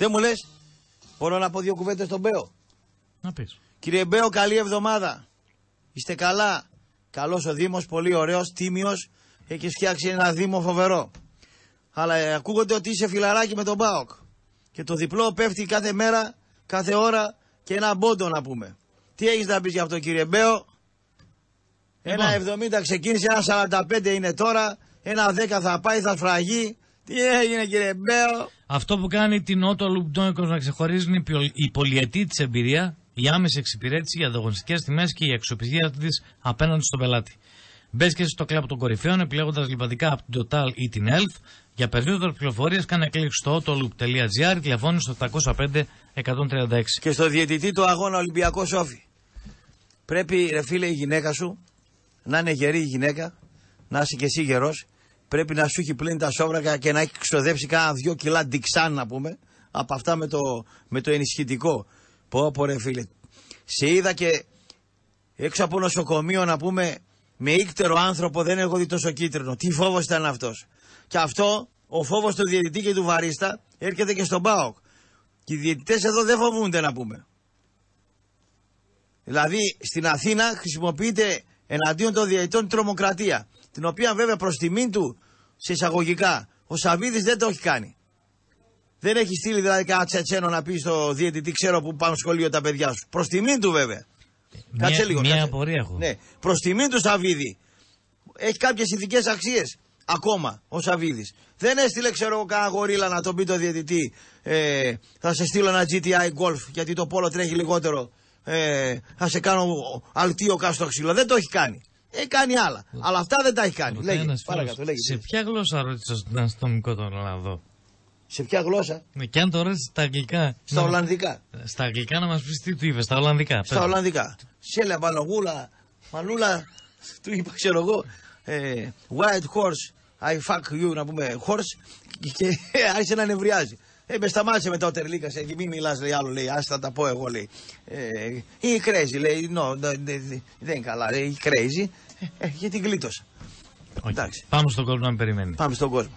Δεν μου λες, μπορώ να πω δύο κουβέντες στον Μπέο. Να πεις. Κύριε Μπέο, καλή εβδομάδα. Είστε καλά. Καλός ο Δήμος, πολύ ωραίος, τίμιος. Έχει φτιάξει ένα Δήμο φοβερό. Αλλά ε, ακούγονται ότι είσαι φιλαράκι με τον Μπάοκ. Και το διπλό πέφτει κάθε μέρα, κάθε ώρα και ένα μπόντο να πούμε. Τι έχεις να πεις για αυτό, κύριε Μπέο; Ένα 70 ξεκίνησε, ένα 45 είναι τώρα. Ένα 10 θα πάει, θα φραγεί. Τι έγινε, κύριε Μπέο. Αυτό που κάνει την Auto Loop Donkos να ξεχωρίζει είναι η πιο- η πολυετή της εμπειρία, η άμεση εξυπηρέτηση, οι ανταγωνιστικέ τιμές και η αξιοπιστία της απέναντι στον πελάτη. Μπες και στο κλαμπ των κορυφαίων επιλέγοντας λιπαντικά από την Total ή την Elf. Για περισσότερες πληροφορίες κάνε κλικ στο autoloop.gr τηλεφώνη στο 805 136. Και στο διαιτητή του αγώνα Ολυμπιακός Σόφι. Πρέπει, ρε φίλε, η γυναίκα σου να είναι γερή η γυναίκα, να είσαι και εσύ γερός. Πρέπει να σου έχει πλύνει τα σόβρακα και να έχει ξοδέψει κάνα δυο κιλά ντιξάν, να πούμε, από αυτά με το, με το ενισχυτικό. Πω, πω, ρε φίλε. Σε είδα και έξω από νοσοκομείο, να πούμε, με ήκτερο άνθρωπο δεν έχω δει τόσο κίτρινο. Τι φόβος ήταν αυτός. Και αυτό, ο φόβος του διαιτητή και του βαρίστα, έρχεται και στον Πάοκ. Και οι διαιτητές εδώ δεν φοβούνται να πούμε. Δηλαδή στην Αθήνα χρησιμοποιείται εναντίον των διαιτητών τρομοκρατία. Την οποία βέβαια προς τιμήν του σε εισαγωγικά ο Σαββίδης δεν το έχει κάνει. Δεν έχει στείλει δηλαδή κανένα τσετσένο να πει στο διαιτητή, ξέρω που πάνε σχολείο τα παιδιά σου. Προς τιμήν του βέβαια. Κάτσε Μια, λίγο. μια κάτσε. απορία έχω. Ναι, προς τιμήν του Σαββίδη. Έχει κάποιες ηθικές αξίες ακόμα ο Σαββίδης. Δεν έστειλε, ξέρω εγώ, κανένα γορίλα να τον πει το διαιτητή. Ε, θα σε στείλω ένα GTI Golf γιατί το πόλο τρέχει λιγότερο. Ε, θα σε κάνω αλτίο κάτω στο ξύλο. Δεν το έχει κάνει. Έχει κάνει άλλα. Αλλά αυτά δεν τα έχει κάνει. Ρωτάει Λέγε, ένας φίλος, παρακάτω, λέγε. σε ποια γλώσσα ρώτησες στον αστυνομικό τον Ολλανδό; Σε ποια γλώσσα; Ναι, και αν το ρώτησες στα αγγλικά. Στα να- Ολλανδικά. Στα αγγλικά να μας πεις τι του είπες, στα Ολλανδικά. Στα πες. Ολλανδικά. Σέλα Μπαλογούλα, Μανούλα, του είπα, ξέρω εγώ, ε, white horse, I fuck you, να πούμε horse, και άρχισε να νευριάζει. Ε, με σταμάτησε μετά ο Τερλίκα, ε, μην μιλάς, λέει άλλο, λέει, άστα τα πω εγώ, λέει. Ε, ή crazy, λέει, no, δε- δε- δε- δεν είναι καλά, λέει, crazy, ε, ε, γιατί γλίτωσα. Οκ. εντάξει. Πάμε στον κόσμο να με περιμένει. Πάμε στον κόσμο.